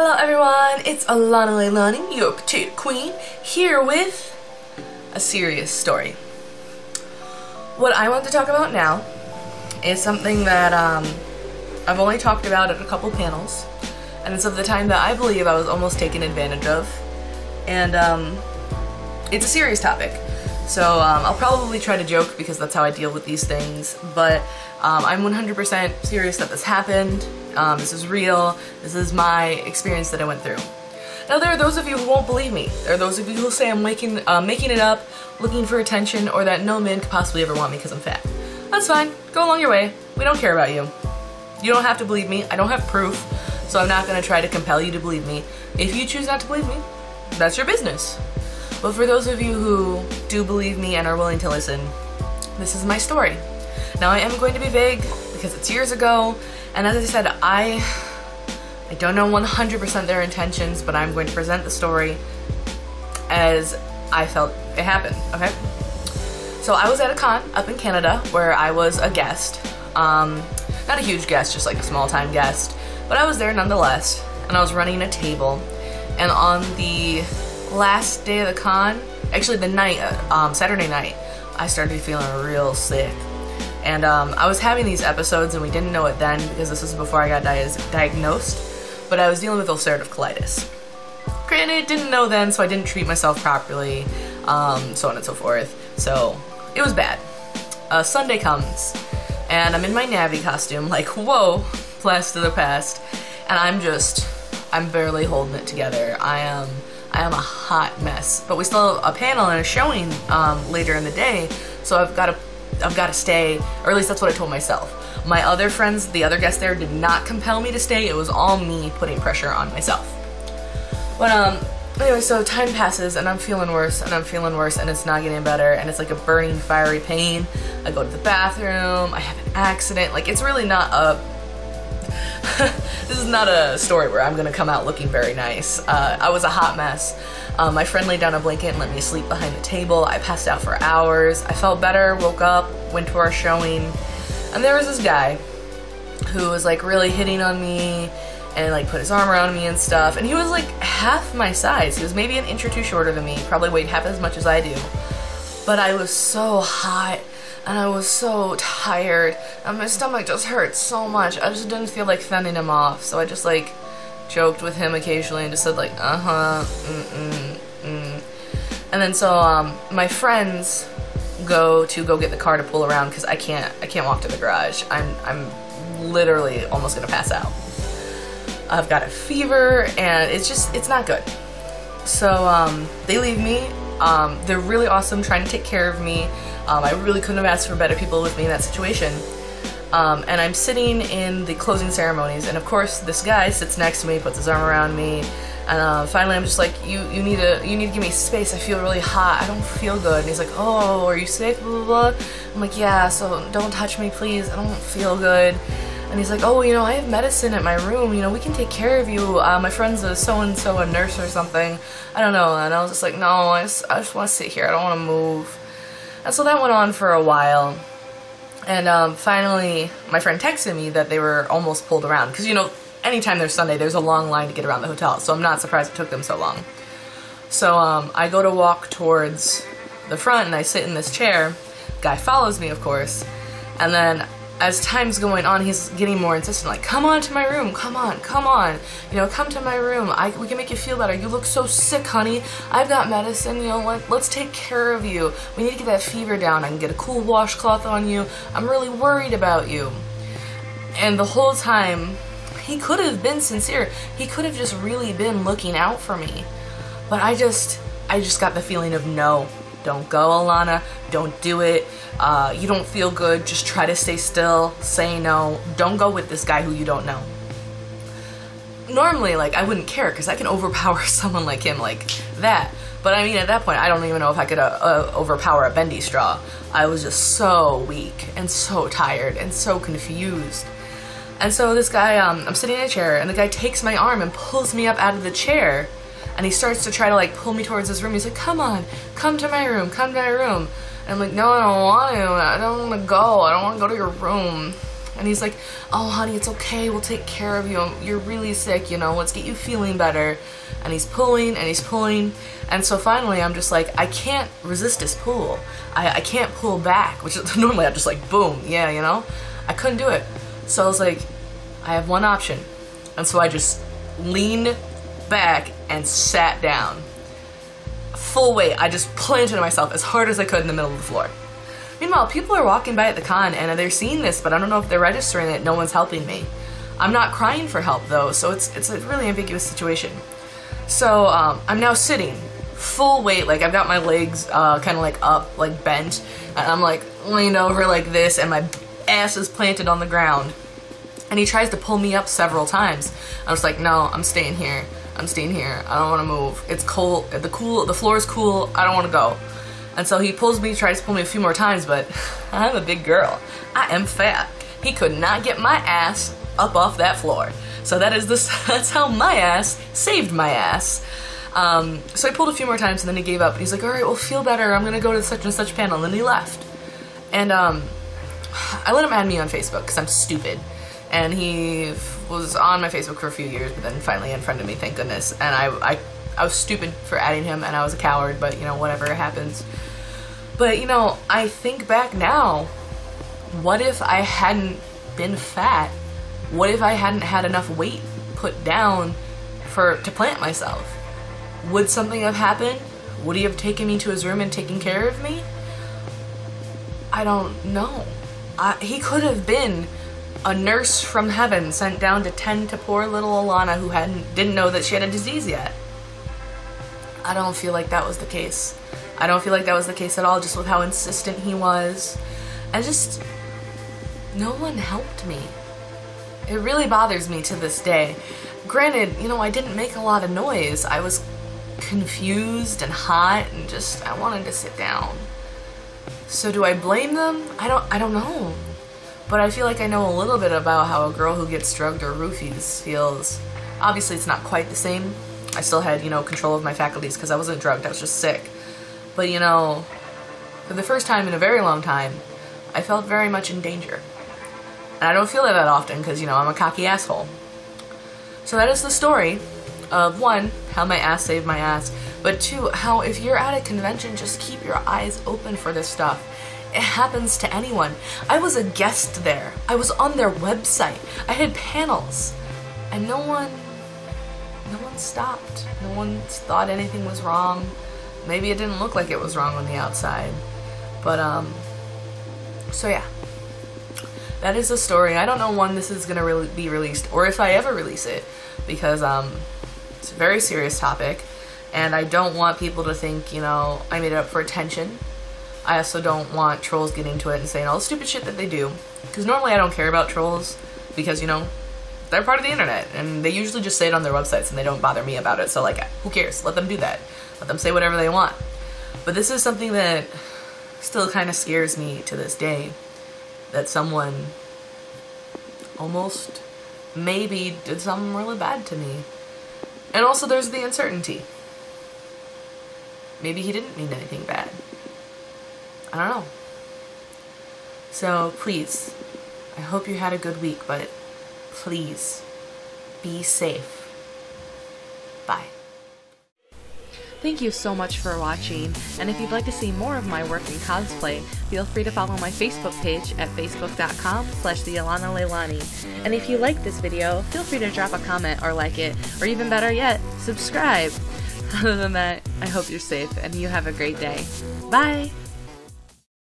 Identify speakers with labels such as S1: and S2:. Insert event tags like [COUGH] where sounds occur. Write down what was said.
S1: Hello everyone, it's Alana Leilani, your potato queen, here with a serious story. What I want to talk about now is something that um, I've only talked about at a couple panels, and it's of the time that I believe I was almost taken advantage of, and um, it's a serious topic. So um, I'll probably try to joke because that's how I deal with these things, but um, I'm 100% serious that this happened. Um, this is real. This is my experience that I went through. Now there are those of you who won't believe me. There are those of you who say I'm making, uh, making it up, looking for attention, or that no man could possibly ever want me because I'm fat. That's fine. Go along your way. We don't care about you. You don't have to believe me. I don't have proof, so I'm not going to try to compel you to believe me. If you choose not to believe me, that's your business. But for those of you who do believe me and are willing to listen, this is my story. Now I am going to be vague because it's years ago, and as I said, I I don't know 100% their intentions, but I'm going to present the story as I felt it happened, okay? So I was at a con up in Canada where I was a guest. Um, not a huge guest, just like a small time guest, but I was there nonetheless, and I was running a table. And on the last day of the con, actually the night, uh, um, Saturday night, I started feeling real sick. And um, I was having these episodes and we didn't know it then because this was before I got di diagnosed, but I was dealing with ulcerative colitis. Granted, didn't know then, so I didn't treat myself properly, um, so on and so forth. So it was bad. Uh, Sunday comes, and I'm in my Navi costume, [LAUGHS] like, whoa, blast to the past. And I'm just, I'm barely holding it together. I am I am a hot mess. But we still have a panel and a showing um, later in the day, so I've got to I've got to stay, or at least that's what I told myself. My other friends, the other guests there, did not compel me to stay. It was all me putting pressure on myself. But um, anyway, so time passes and I'm feeling worse and I'm feeling worse and it's not getting better and it's like a burning, fiery pain. I go to the bathroom. I have an accident. Like it's really not a [LAUGHS] this is not a story where I'm gonna come out looking very nice. Uh, I was a hot mess. Um, my friend laid down a blanket and let me sleep behind the table. I passed out for hours. I felt better, woke up, went to our showing, and there was this guy who was like really hitting on me and like put his arm around me and stuff. And he was like half my size. He was maybe an inch or two shorter than me, probably weighed half as much as I do. But I was so hot and I was so tired and my stomach just hurt so much. I just didn't feel like fending him off, so I just like joked with him occasionally and just said like, uh-huh, mm-mm, mm. And then so um, my friends go to go get the car to pull around because I can't I can't walk to the garage. I'm I'm literally almost gonna pass out. I've got a fever and it's just it's not good. So um, they leave me. Um, they're really awesome trying to take care of me. Um, I really couldn't have asked for better people with me in that situation. Um, and I'm sitting in the closing ceremonies, and of course, this guy sits next to me, puts his arm around me, and uh, finally, I'm just like, "You, you need to, you need to give me space. I feel really hot. I don't feel good." And he's like, "Oh, are you sick?" Blah blah blah. I'm like, "Yeah, so don't touch me, please. I don't feel good." And he's like, "Oh, you know, I have medicine at my room. You know, we can take care of you. Uh, my friend's a so and so, a nurse or something. I don't know." And I was just like, "No, I just, I just want to sit here. I don't want to move." And so that went on for a while. And um, finally, my friend texted me that they were almost pulled around. Because, you know, anytime there's Sunday, there's a long line to get around the hotel. So I'm not surprised it took them so long. So um, I go to walk towards the front and I sit in this chair. Guy follows me, of course. And then as time's going on, he's getting more insistent, like, come on to my room, come on, come on, you know, come to my room, I, we can make you feel better, you look so sick, honey, I've got medicine, you know, let, let's take care of you, we need to get that fever down, I can get a cool washcloth on you, I'm really worried about you. And the whole time, he could have been sincere, he could have just really been looking out for me, but I just, I just got the feeling of no, don't go, Alana. Don't do it. Uh, you don't feel good. Just try to stay still. Say no. Don't go with this guy who you don't know. Normally, like, I wouldn't care because I can overpower [LAUGHS] someone like him like that. But I mean, at that point, I don't even know if I could uh, uh, overpower a bendy straw. I was just so weak and so tired and so confused. And so this guy, um, I'm sitting in a chair, and the guy takes my arm and pulls me up out of the chair and he starts to try to like pull me towards his room. He's like, come on, come to my room, come to my room. And I'm like, no, I don't want to. I don't want to go. I don't want to go to your room. And he's like, oh, honey, it's okay. We'll take care of you. You're really sick, you know. Let's get you feeling better. And he's pulling and he's pulling. And so finally, I'm just like, I can't resist this pull. I, I can't pull back, which is [LAUGHS] normally I'm just like, boom, yeah, you know. I couldn't do it. So I was like, I have one option. And so I just leaned back and sat down. Full weight, I just planted myself as hard as I could in the middle of the floor. Meanwhile, people are walking by at the con and they're seeing this, but I don't know if they're registering it. No one's helping me. I'm not crying for help though, so it's it's a really ambiguous situation. So um, I'm now sitting, full weight, like I've got my legs uh, kind of like up, like bent, and I'm like leaned over like this, and my ass is planted on the ground. And he tries to pull me up several times. I was like, no, I'm staying here. I'm staying here. I don't want to move. It's cold. The cool. The floor is cool. I don't want to go. And so he pulls me, tries to pull me a few more times, but [LAUGHS] I'm a big girl. I am fat. He could not get my ass up off that floor. So that is this. [LAUGHS] That's how my ass saved my ass. Um, so I pulled a few more times and then he gave up. He's like, all right, well, feel better. I'm gonna go to such and such panel. And then he left. And um, [SIGHS] I let him add me on Facebook because I'm stupid. And he was on my Facebook for a few years, but then finally unfriended me, thank goodness. And I, I, I was stupid for adding him, and I was a coward, but you know, whatever happens. But you know, I think back now, what if I hadn't been fat? What if I hadn't had enough weight put down for to plant myself? Would something have happened? Would he have taken me to his room and taken care of me? I don't know. I, he could have been a nurse from heaven sent down to tend to poor little Alana who hadn't didn't know that she had a disease yet. I don't feel like that was the case. I don't feel like that was the case at all, just with how insistent he was. And just, no one helped me. It really bothers me to this day. Granted, you know, I didn't make a lot of noise. I was confused and hot and just, I wanted to sit down. So do I blame them? I don't I don't know. But I feel like I know a little bit about how a girl who gets drugged or roofies feels. Obviously it's not quite the same. I still had, you know, control of my faculties because I wasn't drugged, I was just sick. But you know, for the first time in a very long time, I felt very much in danger. And I don't feel it that often because, you know, I'm a cocky asshole. So that is the story of one, how my ass saved my ass, but two, how if you're at a convention, just keep your eyes open for this stuff. It happens to anyone. I was a guest there. I was on their website. I had panels. And no one no one stopped. No one thought anything was wrong. Maybe it didn't look like it was wrong on the outside. But um so yeah. That is the story. I don't know when this is going to re be released or if I ever release it because um it's a very serious topic and I don't want people to think, you know, I made it up for attention. I also don't want trolls getting into it and saying all the stupid shit that they do. Because normally I don't care about trolls because, you know, they're part of the internet and they usually just say it on their websites and they don't bother me about it. So, like, who cares? Let them do that. Let them say whatever they want. But this is something that still kind of scares me to this day that someone almost maybe did something really bad to me. And also, there's the uncertainty. Maybe he didn't mean anything bad. I don't know. So please, I hope you had a good week, but please be safe. Bye.
S2: Thank you so much for watching, and if you'd like to see more of my work in cosplay, feel free to follow my Facebook page at facebook.com slash the Alana Leilani. And if you like this video, feel free to drop a comment or like it, or even better yet, subscribe. [LAUGHS] Other than that, I hope you're safe and you have a great day. Bye!